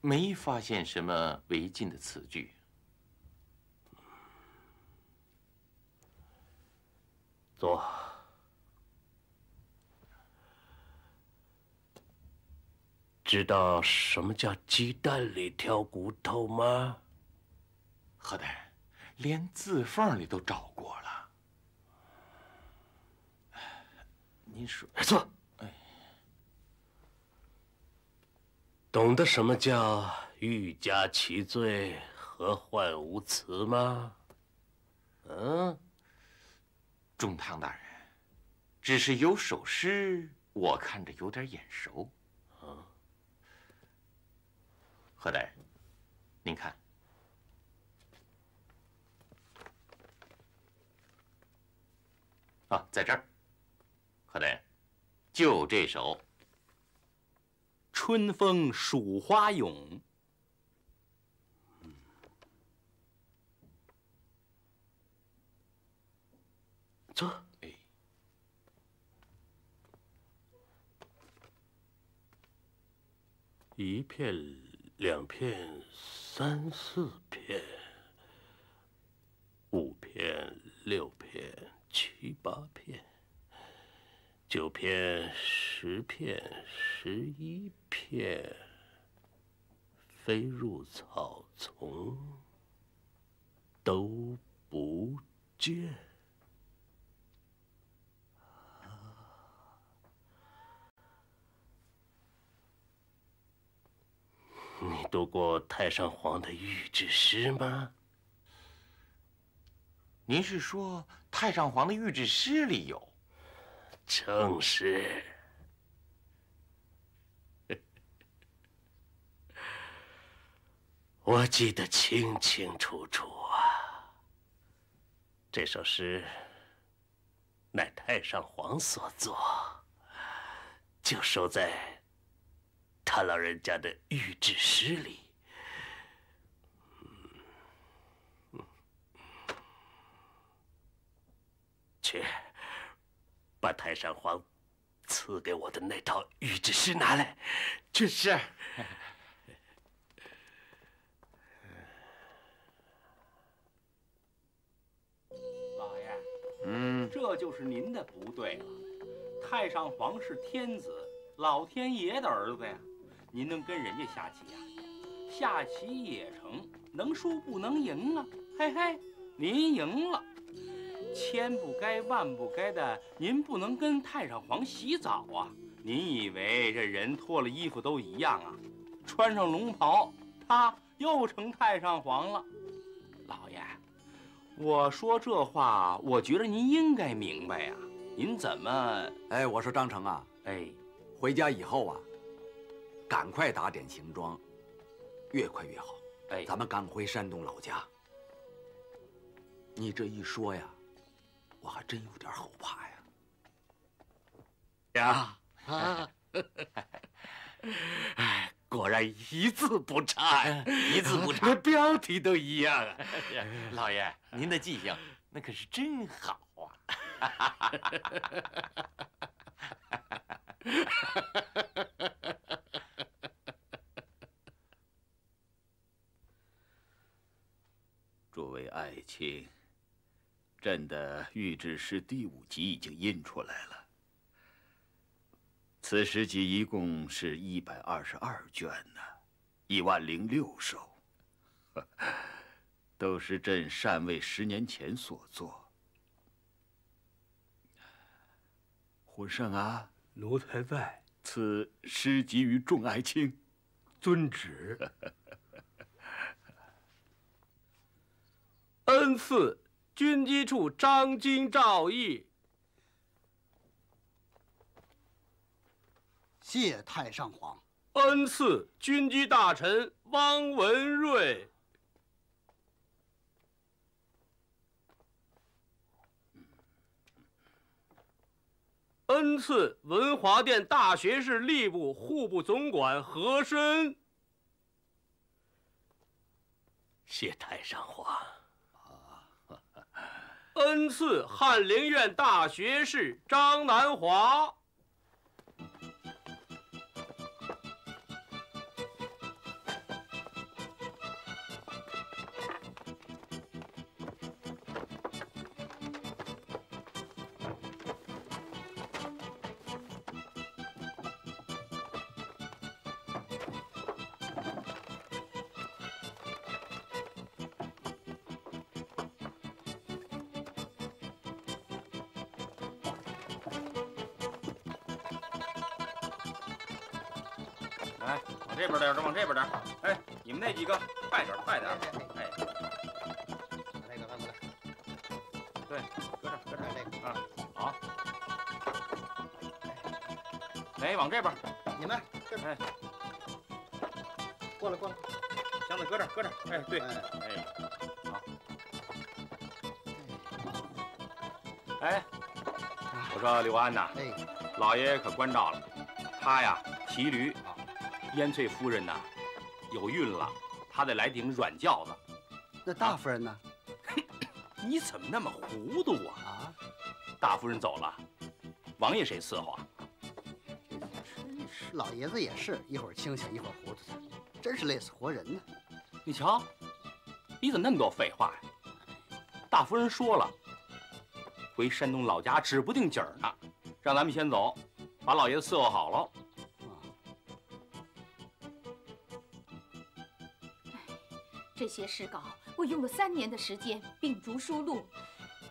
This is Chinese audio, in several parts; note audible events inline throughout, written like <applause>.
没发现什么违禁的词句。坐。知道什么叫鸡蛋里挑骨头吗？何代，连字缝里都找过了。您说，坐。懂得什么叫欲加其罪，何患无辞吗？嗯，中堂大人，只是有首诗，我看着有点眼熟。啊，何大人，您看，啊，在这儿。何大人，就这首。春风数花涌，坐。哎，一片、两片、三四片、五片、六片、七八片。九片、十片、十一片，飞入草丛，都不见。你读过太上皇的御制诗吗？您是说太上皇的御制诗里有？正是，我记得清清楚楚啊。这首诗乃太上皇所作，就收在他老人家的御制诗里。去。把太上皇赐给我的那套御制诗拿来，去是。老爷，这就是您的不对了。太上皇是天子，老天爷的儿子呀，您能跟人家下棋呀？下棋也成，能输不能赢啊？嘿嘿，您赢了。千不该万不该的，您不能跟太上皇洗澡啊！您以为这人脱了衣服都一样啊？穿上龙袍，他又成太上皇了。我说这话，我觉得您应该明白呀。您怎么……哎，我说张成啊，哎，回家以后啊，赶快打点行装，越快越好。哎，咱们赶回山东老家。你这一说呀。我还真有点后怕呀！呀，<laughs> <laughs> <laughs> 啊，哎，果然一字不差呀，一字不差，标题都一样啊！老爷，您的记性那可是真好啊！<laughs> 诸位爱卿。朕的御制诗第五集已经印出来了。此诗集一共是一百二十二卷呢，一万零六首，<laughs> 都是朕禅位十年前所作。胡圣啊，奴才在。此诗集于众爱卿，遵旨。<laughs> 恩赐。军机处张金诏议，谢太上皇。恩赐军机大臣汪文瑞，恩赐文华殿大学士吏部户部总管和珅，谢太上皇。恩赐翰林院大学士张南华，来，往这边点，再往这边点。哎，你们那几个快点，快点。哎，把那个，过来。对，搁这，搁这那个。啊，好。哎，往这边。你们，哎，过来，过来。箱子搁这，搁这。哎，对，哎，好。哎，我说刘安呐，哎，老爷爷可关照了，他呀骑驴，燕翠夫人呐有孕了，她得来顶软轿子。那大夫人呢？你怎么那么糊涂啊？啊，大夫人走了，王爷谁伺候啊？老爷子也是一会儿清醒一会儿糊涂的，真是累死活人呢。你瞧，你怎么那么多废话呀？大夫人说了。回山东老家指不定景儿呢，让咱们先走，把老爷子伺候好了。些诗稿我用了三年的时间秉烛书录，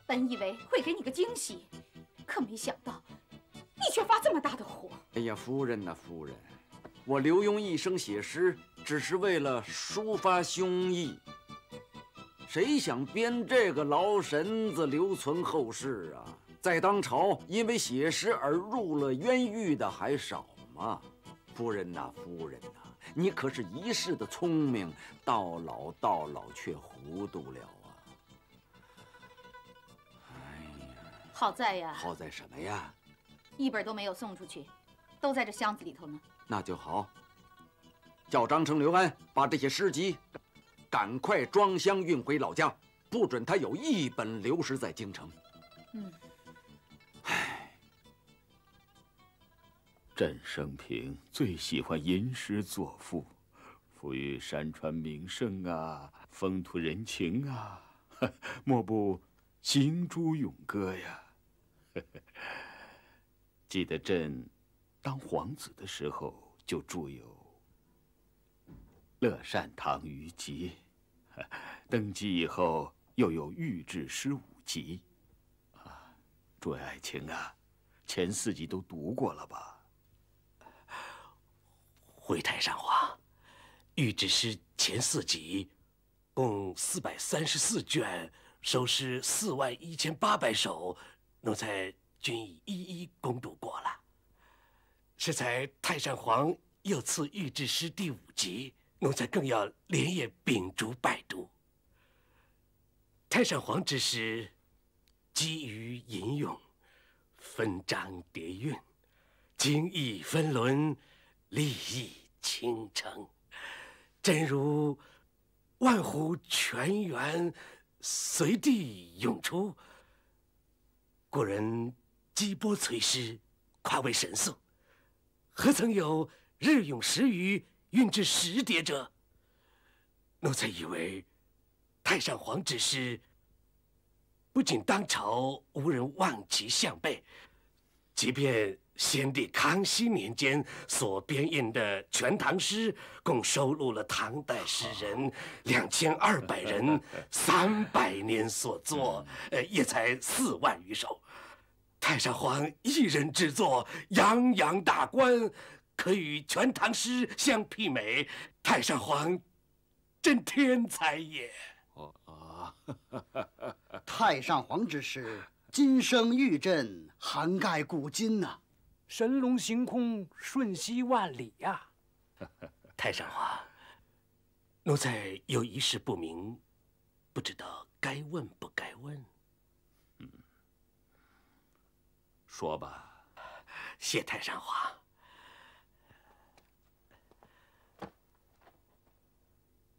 本以为会给你个惊喜，可没想到你却发这么大的火。哎呀，夫人呐，夫人，我刘墉一生写诗，只是为了抒发胸臆。谁想编这个劳神子留存后世啊？在当朝因为写诗而入了冤狱的还少吗？夫人呐，夫人呐，你可是一世的聪明，到老到老却糊涂了啊！哎呀，好在呀，好在什么呀？一本都没有送出去，都在这箱子里头呢。那就好，叫张成、刘安把这些诗集。赶快装箱运回老家，不准他有一本流失在京城。嗯。朕生平最喜欢吟诗作赋，赋予山川名胜啊，风土人情啊，<laughs> 莫不《行珠咏歌》呀。<laughs> 记得朕当皇子的时候就著有。乐善堂余集，<laughs> 登基以后又有御制诗五集，啊，诸位爱卿啊，前四集都读过了吧？回太上皇，御制诗前四集，共四百三十四卷，收诗四万一千八百首，奴才均已一一攻读过了。适才太上皇又赐御制诗第五集。奴才更要连夜秉烛拜读。太上皇之诗，基于吟咏，分章叠韵，精义分伦，立意倾城，真如万湖泉源随地涌出。古人击波摧诗，夸为神速，何曾有日涌十余？运至十叠者，奴才以为太上皇之诗，不仅当朝无人望其项背，即便先帝康熙年间所编印的《全唐诗》，共收录了唐代诗人两千二百人 <laughs> 三百年所作，呃，也才四万余首。太上皇一人之作，洋洋大观。可与《全唐诗》相媲美，太上皇真天才也。哦啊，<laughs> 太上皇之诗，今生玉振，涵盖古今呐，神龙行空，瞬息万里呀。<laughs> 太上皇，奴才有一事不明，不知道该问不该问。嗯，说吧。谢太上皇。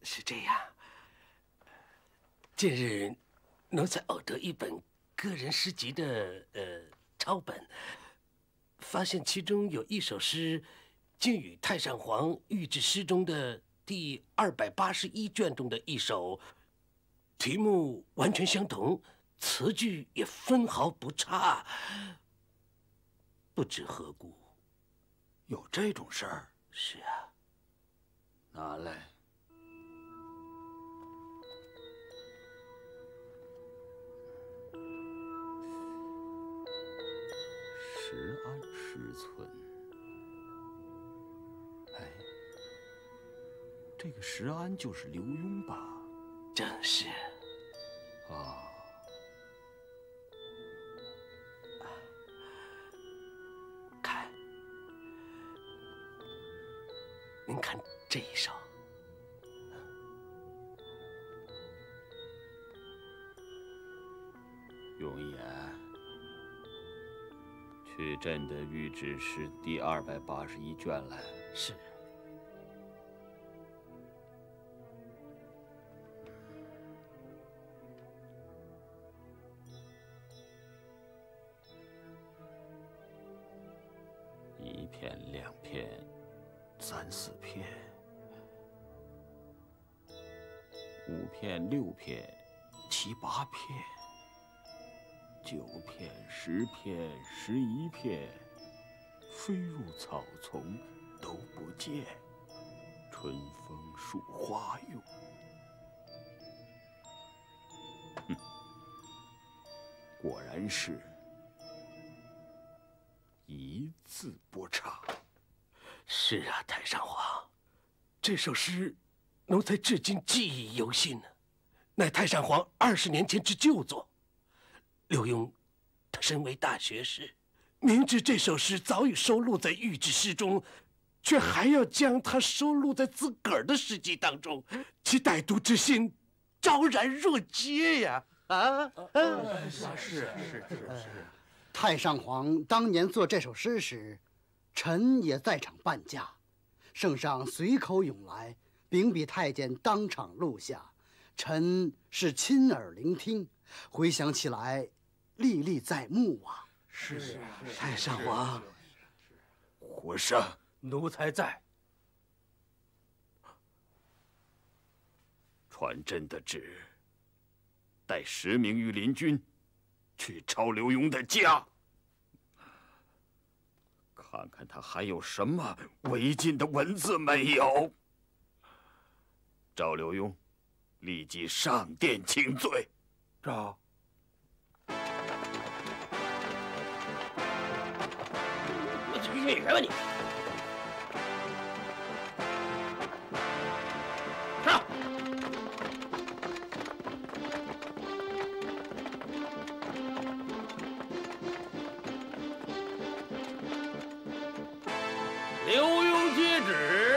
是这样。近日，奴才偶得一本个人诗集的呃抄本，发现其中有一首诗，竟与太上皇御制诗中的第二百八十一卷中的一首，题目完全相同，词句也分毫不差，不知何故。有这种事儿？是啊。拿来。十安石存，哎，这个石安就是刘墉吧？正是。啊。看，您看这一手。去朕的御制诗第二百八十一卷来。是。一片、两片、三四片、五片、六片、七八片、九片、十片、十一片，飞入草丛都不见，春风树花哟。哼，果然是。一字不差。是啊，太上皇，这首诗，奴才至今记忆犹新呢，乃太上皇二十年前之旧作。刘墉，他身为大学士，明知这首诗早已收录在御制诗中，却还要将它收录在自个儿的诗集当中，其歹毒之心，昭然若揭呀！啊，是是是是。太上皇当年作这首诗时，臣也在场伴驾。圣上随口咏来，秉笔太监当场录下，臣是亲耳聆听，回想起来，历历在目啊！是啊，太上皇，皇上，奴才在。传朕的旨，带十名御林军。去抄刘墉的家，看看他还有什么违禁的文字没有。赵刘墉，立即上殿请罪。赵，你别问你。上。刘墉接旨。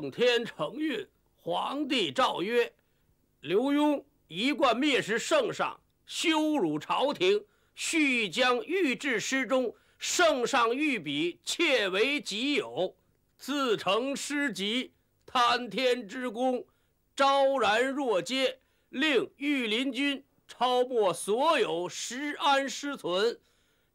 奉天承运，皇帝诏曰：刘墉一贯蔑视圣上，羞辱朝廷，续将御制诗中圣上御笔窃为己有，自成诗集，贪天之功，昭然若揭。令御林军抄没所有石安诗存，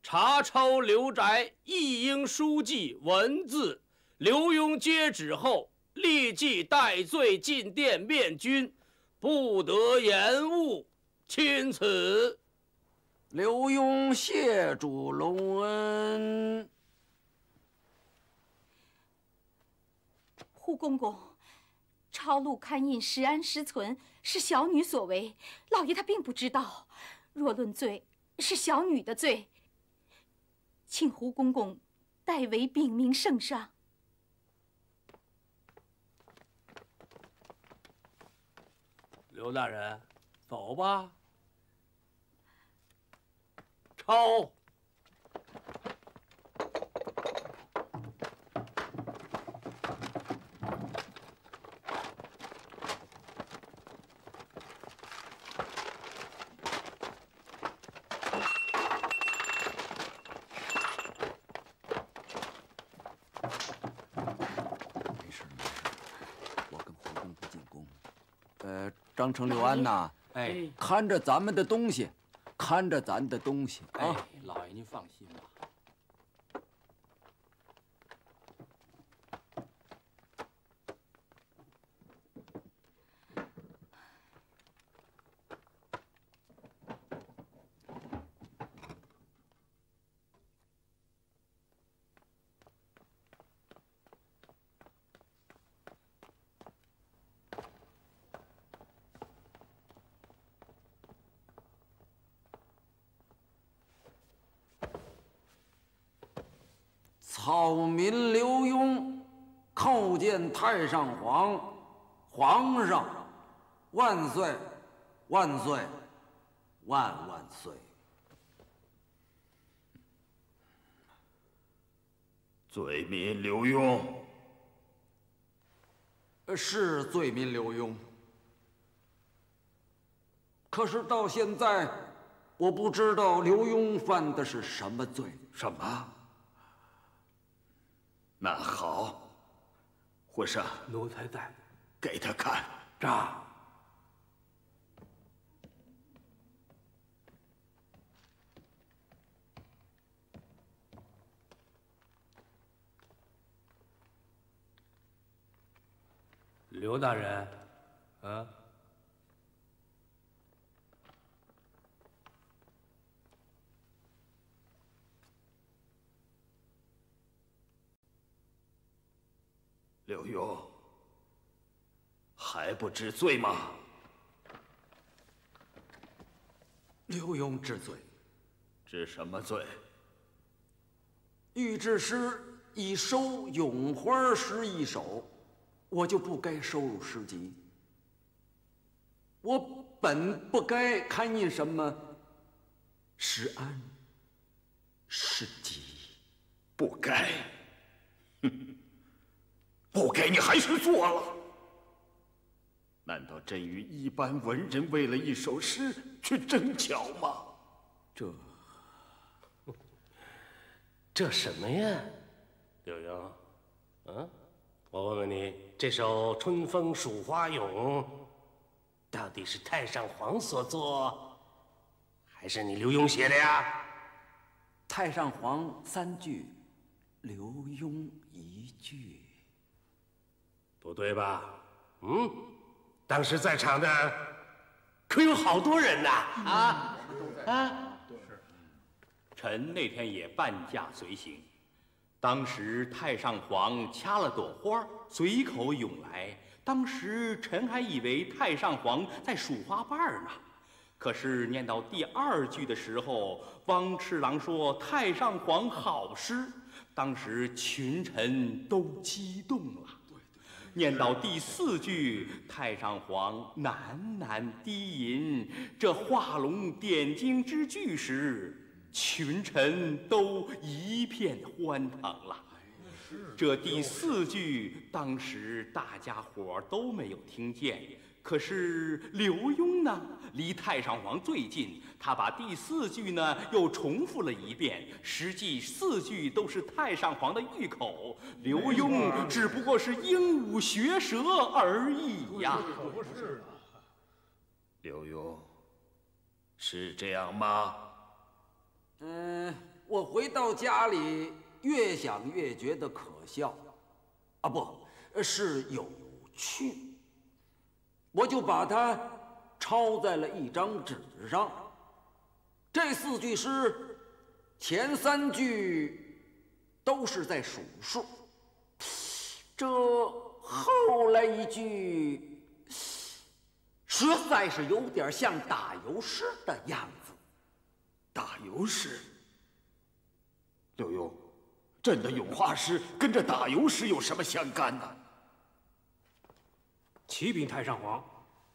查抄刘宅一应书记文字。刘墉接旨后。立即带罪进殿面君，不得延误。钦此。刘墉谢主隆恩。胡公公，抄录刊印石安诗存是小女所为，老爷他并不知道。若论罪，是小女的罪，请胡公公代为禀明圣上。刘大人走吧抄没事没事我跟黄公不进宫。呃张成、刘安呐，哎，看着咱们的东西，看着咱的东西啊！老爷您放心吧。好民刘墉叩见太上皇，皇上万岁，万岁，万万岁！罪民刘墉，是罪民刘墉。可是到现在，我不知道刘墉犯的是什么罪。什么？那好，皇上，奴才在，给他看。扎。刘大人，啊？刘墉，还不知罪吗？刘墉知罪，知什么罪？御制诗已收咏花诗一首，我就不该收入诗集。我本不该刊印什么诗安、诗集，不该。哼。不该你还是做了？难道真与一般文人为了一首诗去争巧吗？这，这什么呀，刘墉？嗯，我问问你，这首《春风蜀花咏》到底是太上皇所作，还是你刘墉写的呀？太上皇三句，刘墉一句。不对吧？嗯，当时在场的可有好多人呐！啊啊！是，臣那天也半驾随行，当时太上皇掐了朵花，随口涌来。当时臣还以为太上皇在数花瓣呢，可是念到第二句的时候，汪赤郎说太上皇好诗，当时群臣都激动了。念到第四句，太上皇喃喃低吟这画龙点睛之句时，群臣都一片欢腾了。这第四句当时大家伙都没有听见。可是刘墉呢，离太上皇最近，他把第四句呢又重复了一遍。实际四句都是太上皇的御口，刘墉只不过是鹦鹉学舌而已呀。可不是刘墉，是这样吗？嗯，我回到家里，越想越觉得可笑，啊，不是有趣。我就把它抄在了一张纸上。这四句诗，前三句都是在数数，这后来一句实在是有点像打油诗的样子。打油诗？刘墉，朕的咏花诗跟这打油诗有什么相干呢？启禀太上皇，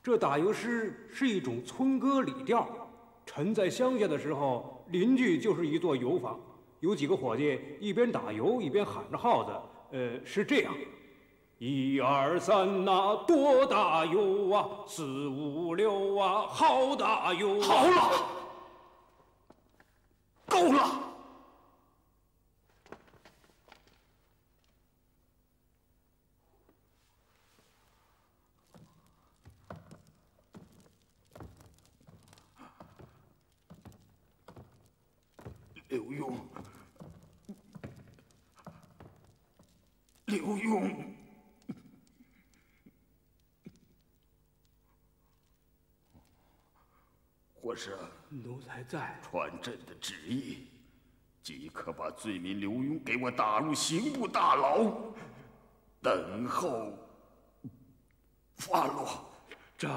这打油诗是一种村歌礼调。臣在乡下的时候，邻居就是一座油坊，有几个伙计一边打油一边喊着号子，呃，是这样：一二三呐，多打油啊！四五六啊，好打油！好了，够了。刘墉，刘墉，或是，奴才在。传朕的旨意，即刻把罪民刘墉给我打入刑部大牢，等候发落。这。